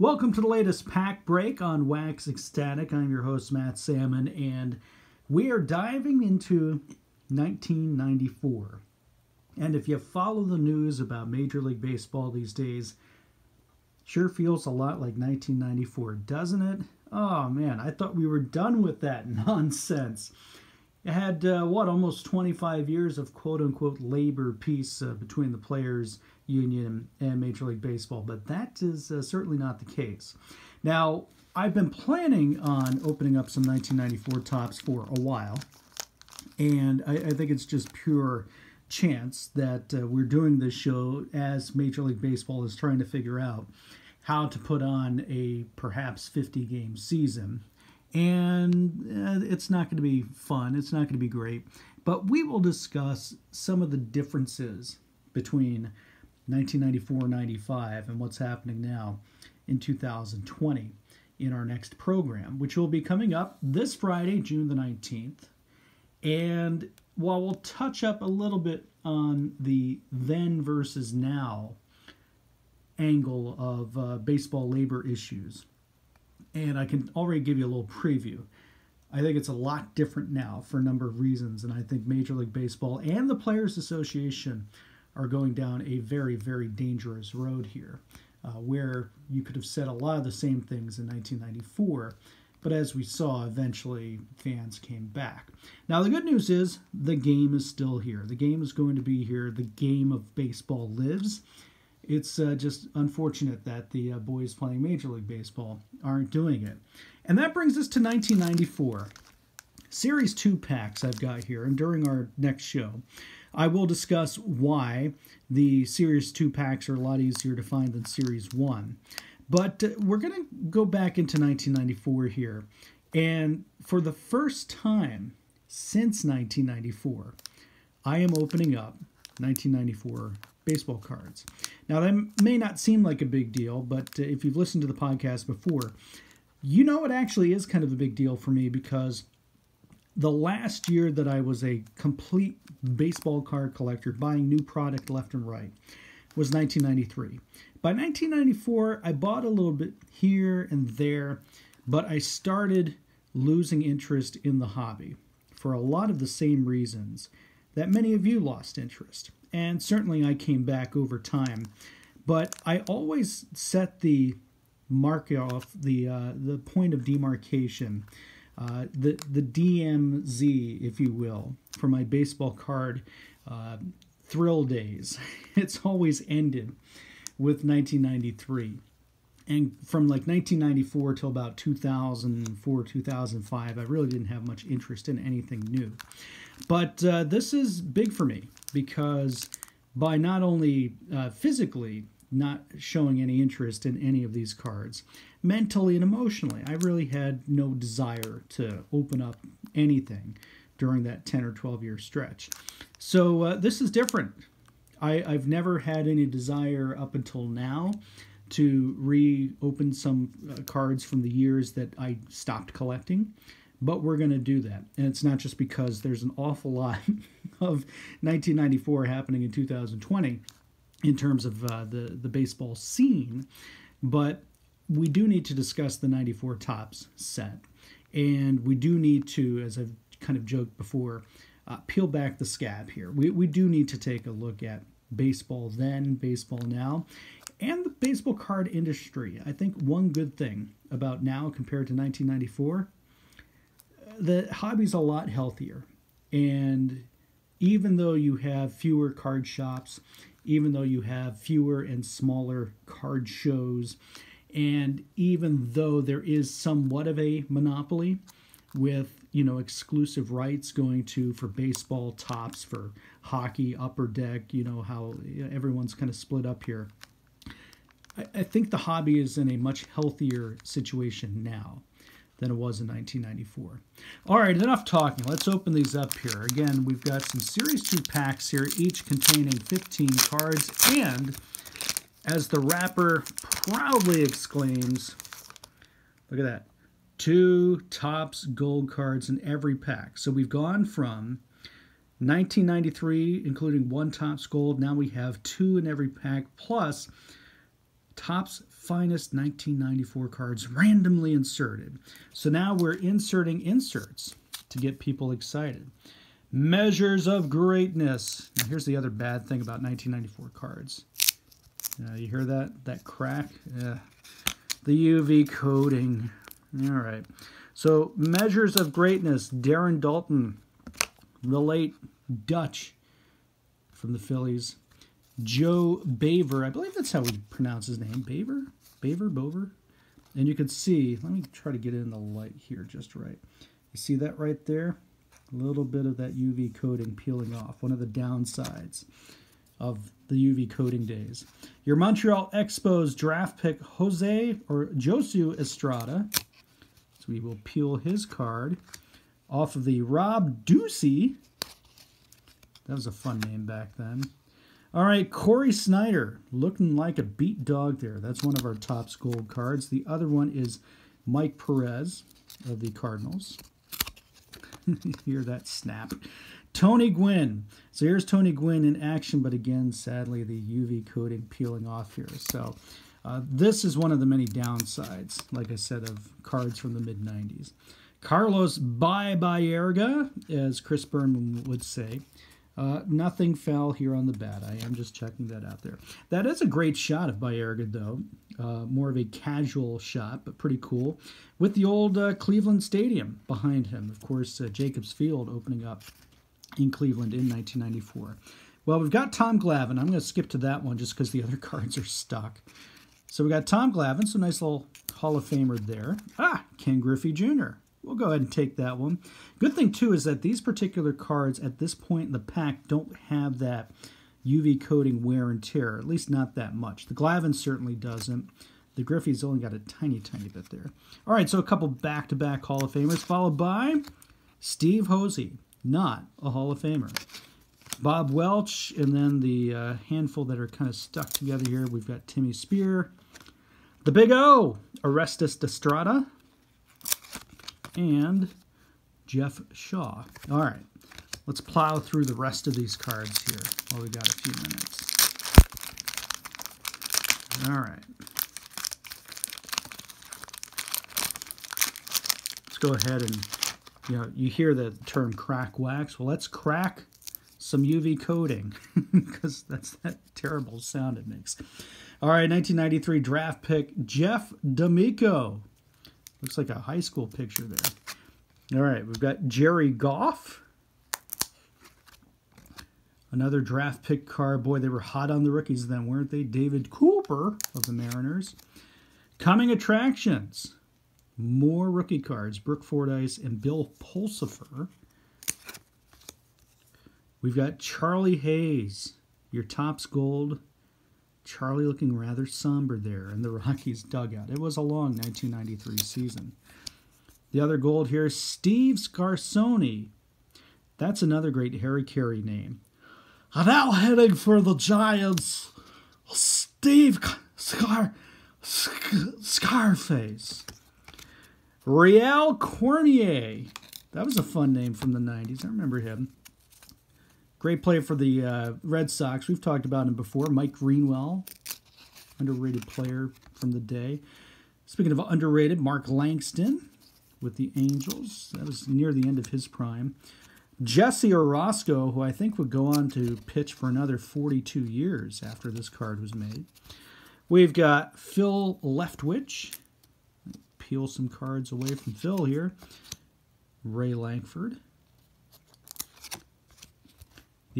Welcome to the latest pack break on Wax Ecstatic. I'm your host, Matt Sammon, and we are diving into 1994. And if you follow the news about Major League Baseball these days, sure feels a lot like 1994, doesn't it? Oh man, I thought we were done with that nonsense. It had, uh, what, almost 25 years of quote unquote labor peace uh, between the players Union and Major League Baseball, but that is uh, certainly not the case. Now, I've been planning on opening up some 1994 Topps for a while, and I, I think it's just pure chance that uh, we're doing this show as Major League Baseball is trying to figure out how to put on a perhaps 50 game season. And uh, it's not going to be fun, it's not going to be great, but we will discuss some of the differences between 1994-95 and what's happening now in 2020 in our next program, which will be coming up this Friday, June the 19th. And while we'll touch up a little bit on the then versus now angle of uh, baseball labor issues, and I can already give you a little preview. I think it's a lot different now for a number of reasons, and I think Major League Baseball and the Players Association are going down a very, very dangerous road here, uh, where you could have said a lot of the same things in 1994. But as we saw, eventually fans came back. Now, the good news is the game is still here. The game is going to be here. The game of baseball lives. It's uh, just unfortunate that the uh, boys playing Major League Baseball aren't doing it. And that brings us to 1994. Series 2 packs I've got here. And during our next show, I will discuss why the Series 2 packs are a lot easier to find than Series 1. But uh, we're going to go back into 1994 here. And for the first time since 1994, I am opening up 1994 baseball cards. Now, that may not seem like a big deal, but uh, if you've listened to the podcast before, you know it actually is kind of a big deal for me because the last year that I was a complete baseball card collector, buying new product left and right, was 1993. By 1994, I bought a little bit here and there, but I started losing interest in the hobby for a lot of the same reasons that many of you lost interest. And certainly I came back over time, but I always set the mark off the uh, the point of demarcation uh, the the DMZ, if you will, for my baseball card uh, thrill days. It's always ended with 1993. And from like 1994 till about 2004, 2005, I really didn't have much interest in anything new. But uh, this is big for me because by not only uh, physically not showing any interest in any of these cards, mentally and emotionally. I really had no desire to open up anything during that 10 or 12 year stretch. So uh, this is different. I, I've never had any desire up until now to reopen some uh, cards from the years that I stopped collecting, but we're going to do that. And it's not just because there's an awful lot of 1994 happening in 2020 in terms of uh, the, the baseball scene, but we do need to discuss the 94 Topps set. And we do need to, as I've kind of joked before, uh, peel back the scab here. We, we do need to take a look at baseball then, baseball now, and the baseball card industry. I think one good thing about now compared to 1994, the hobby's a lot healthier. And even though you have fewer card shops, even though you have fewer and smaller card shows, and even though there is somewhat of a monopoly with you know exclusive rights going to for baseball Topps, for hockey upper deck you know how everyone's kind of split up here I, I think the hobby is in a much healthier situation now than it was in 1994. All right, enough talking. Let's open these up here. Again, we've got some Series 2 packs here, each containing 15 cards, and as the wrapper proudly exclaims, look at that, two Topps gold cards in every pack. So we've gone from 1993, including one Topps gold. Now we have two in every pack, plus Topps finest 1994 cards randomly inserted. So now we're inserting inserts to get people excited. Measures of greatness. Now here's the other bad thing about 1994 cards. Uh, you hear that? That crack? Yeah. The UV coating. All right. So measures of greatness. Darren Daulton, the late Dutch from the Phillies. Joe Baver. I believe that's how we pronounce his name. Baver? Baver? Bover? And you can see, let me try to get in the light here just right. You see that right there? A little bit of that UV coating peeling off. One of the downsides of the UV coating days. Your Montreal Expos draft pick, Jose or Josu Estrada. So we will peel his card off of the Rob Ducey. That was a fun name back then. All right, Cory Snyder, looking like a beat dog there. That's one of our Topps gold cards. The other one is Mike Perez of the Cardinals. Hear that snap. Tony Gwynn. So here's Tony Gwynn in action, but again, sadly, the UV coating peeling off here. So uh, this is one of the many downsides, like I said, of cards from the mid-90s. Carlos Baerga, as Chris Berman would say. Uh, nothing fell here on the bat. I am just checking that out there. That is a great shot of Baerga, though. Uh, more of a casual shot, but pretty cool. With the old uh, Cleveland Stadium behind him. Of course, uh, Jacobs Field opening up in Cleveland in 1994. Well, we've got Tom Glavine. I'm going to skip to that one just because the other cards are stuck. So we got Tom Glavine, so nice little Hall of Famer there. Ah, Ken Griffey Jr. We'll go ahead and take that one. Good thing, too, is that these particular cards at this point in the pack don't have that UV coating wear and tear, at least not that much. The Glavine certainly doesn't. The Griffey's only got a tiny, tiny bit there. All right, so a couple back-to-back -back Hall of Famers, followed by Steve Hosey, not a Hall of Famer. Bob Welch, and then the uh, handful that are kind of stuck together here. We've got Timmy Spehr, the Big O, Orestes Destrada, and Jeff Shaw. All right, let's plow through the rest of these cards here while we got a few minutes. All right. Let's go ahead and, you know, you hear the term crack wax. Well, let's crack some UV coating because that's that terrible sound it makes. All right, 1993 draft pick Jeff D'Amico. Looks like a high school picture there. All right, we've got Jerry Goff. Another draft pick card. Boy, they were hot on the rookies then, weren't they? David Cooper of the Mariners. Coming attractions. More rookie cards. Brook Fordyce and Bill Pulsipher. We've got Charlie Hayes, your Topps gold Charlie looking rather somber there in the Rockies dugout. It was a long 1993 season. The other gold here, Steve Scarsone. That's another great Harry Caray name. I'm now heading for the Giants. Steve Scar Scarface. Rheal Cormier. That was a fun name from the 90s. I remember him. Great play for the uh, Red Sox. We've talked about him before. Mike Greenwell, underrated player from the day. Speaking of underrated, Mark Langston with the Angels. That was near the end of his prime. Jesse Orosco, who I think would go on to pitch for another 42 years after this card was made. We've got Phil Leftwich. Peel some cards away from Phil here. Ray Lankford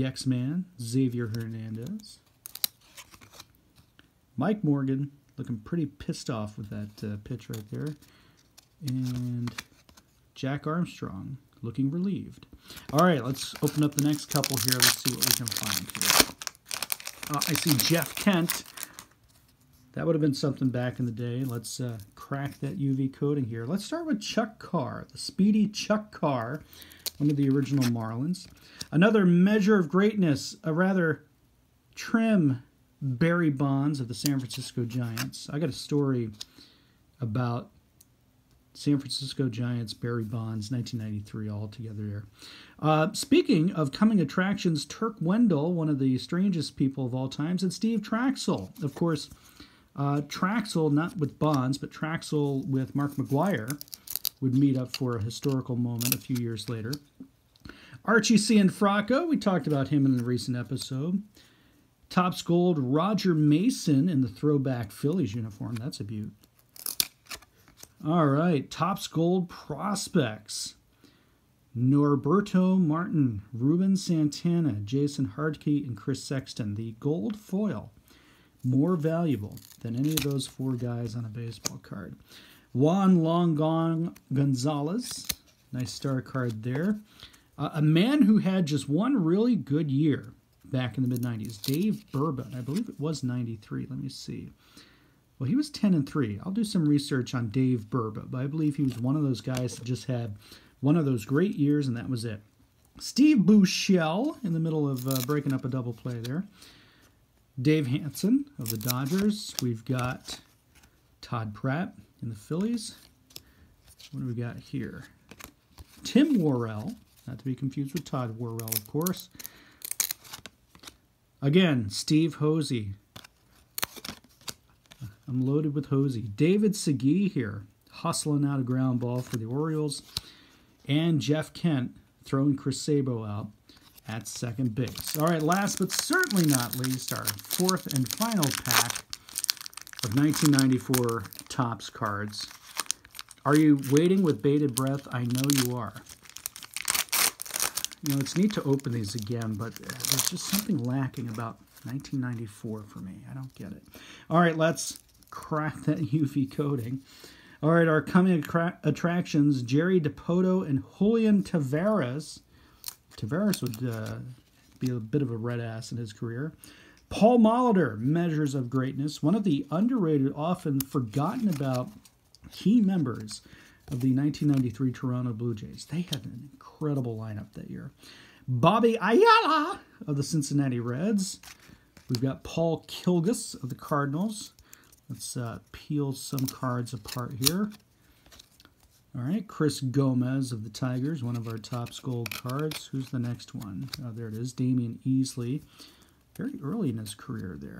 the X-Man, Xavier Hernandez. Mike Morgan, looking pretty pissed off with that uh, pitch right there. And Jack Armstrong, looking relieved. All right, let's open up the next couple here. Let's see what we can find here. Uh, I see Jeff Kent. That would have been something back in the day. Let's uh, crack that UV coating here. Let's start with Chuck Carr, the speedy Chuck Carr, one of the original Marlins. Another measure of greatness, a rather trim Barry Bonds of the San Francisco Giants. I got a story about San Francisco Giants, Barry Bonds, 1993, all together there. Uh, speaking of coming attractions, Turk Wendell, one of the strangest people of all times, and Steve Trachsel. Of course, Uh, Trachsel, not with Bonds, but Trachsel with Mark McGwire would meet up for a historical moment a few years later. Archie Cianfrocco, we talked about him in a recent episode. Topps Gold, Roger Mason in the throwback Phillies uniform. That's a beaut. All right, Topps Gold Prospects. Norberto Martin, Ruben Santana, Jason Hardtke, and Chris Sexton. The gold foil, more valuable than any of those four guys on a baseball card. Juan Long Gone Gonzalez, nice star card there. Uh, a man who had just one really good year back in the mid 90s, Dave Burba. I believe it was 93. Let me see. Well, he was 10 and 3. I'll do some research on Dave Burba, but I believe he was one of those guys that just had one of those great years, and that was it. Steve Buechele in the middle of uh, breaking up a double play there. Dave Hansen of the Dodgers. We've got Todd Pratt in the Phillies. What do we got here? Tim Worrell, not to be confused with Todd Worrell, of course. Again, Steve Hosey. I'm loaded with Hosey. David Segui here, hustling out a ground ball for the Orioles and Jeff Kent throwing Chris Sabo out at second base. All right, last but certainly not least, our fourth and final pack of 1994 Topps cards. Are you waiting with bated breath? I know you are. You know, it's neat to open these again, but there's just something lacking about 1994 for me. I don't get it. All right, let's crack that UV coating. All right, our coming attractions Jerry Dipoto and Julian Tavarez. Tavarez would uh, be a bit of a red ass in his career. Paul Molitor, Measures of Greatness, one of the underrated, often forgotten about key members of the 1993 Toronto Blue Jays. They had an incredible lineup that year. Bobby Ayala of the Cincinnati Reds. We've got Paul Kilgus of the Cardinals. Let's uh, peel some cards apart here. All right, Chris Gomez of the Tigers, one of our Topps Gold cards. Who's the next one? Oh, there it is, Damion Easley. Very early in his career there.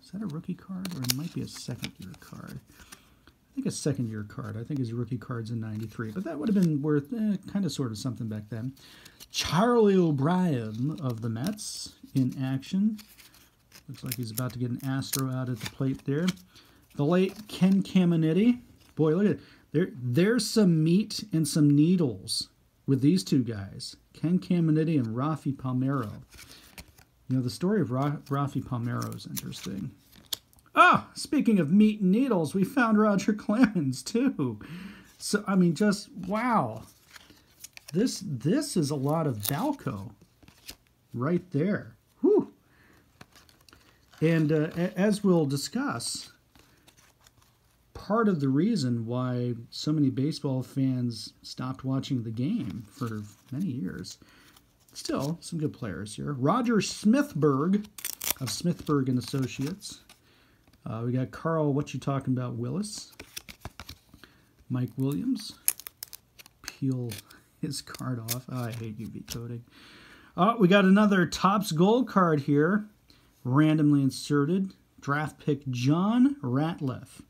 Is that a rookie card or it might be a second year card? I think a second year card. I think his rookie card's in 93, but that would have been worth eh, kind of sort of something back then. Charlie O'Brien of the Mets in action. Looks like he's about to get an Astro out at the plate there. The late Ken Caminiti. Boy, look at it. There, there's some meat and some needles with these two guys. Ken Caminiti and Rafi Palmeiro. You know, the story of Ra Rafi Palmeiro is interesting. Ah, speaking of meat and needles, we found Roger Clemens too. So, I mean, just wow. This this is a lot of Balco right there. Whew. And uh, as we'll discuss, part of the reason why so many baseball fans stopped watching the game for many years. Still, some good players here. Roger Smithberg of Smithberg and Associates. Uh, we got Carl, what you talking about, Willis. Mike Williams. Peel his card off. Oh, I hate UV coating. Uh, we got another Topps Gold card here randomly inserted draft pick John Ratliff,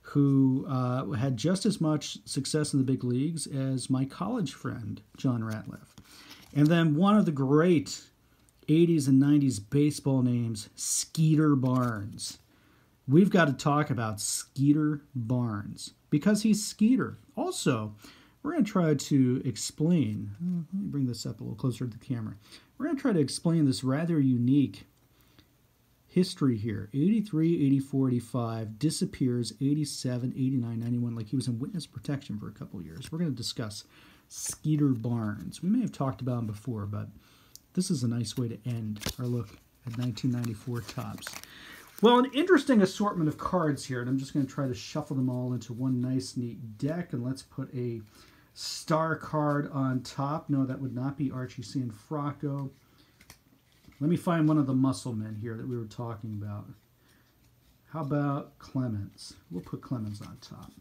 who uh, had just as much success in the big leagues as my college friend John Ratliff. And then one of the great 80s and 90s baseball names, Skeeter Barnes. We've got to talk about Skeeter Barnes because he's Skeeter. Also, we're going to try to explain, let me bring this up a little closer to the camera. We're going to try to explain this rather unique history here 83, 84, 85, disappears 87, 89, 91, like he was in witness protection for a couple years. We're going to discuss Skeeter Barnes. We may have talked about him before, but this is a nice way to end our look at 1994 Topps. Well, an interesting assortment of cards here, and I'm just going to try to shuffle them all into one nice, neat deck, and let's put a star card on top. No, that would not be Archie Cianfrocco. Let me find one of the muscle men here that we were talking about. How about Clemens? We'll put Clemens on top.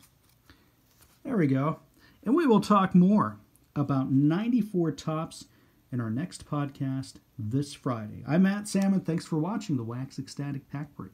There we go. And we will talk more about 94 Topps in our next podcast this Friday. I'm Matt Sammon. Thanks for watching the Wax Ecstatic Pack Break.